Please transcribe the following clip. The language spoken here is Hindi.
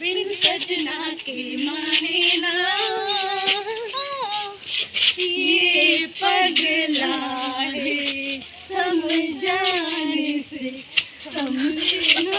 बिन सजना के माने ना। ये पगला है समझाने से समझना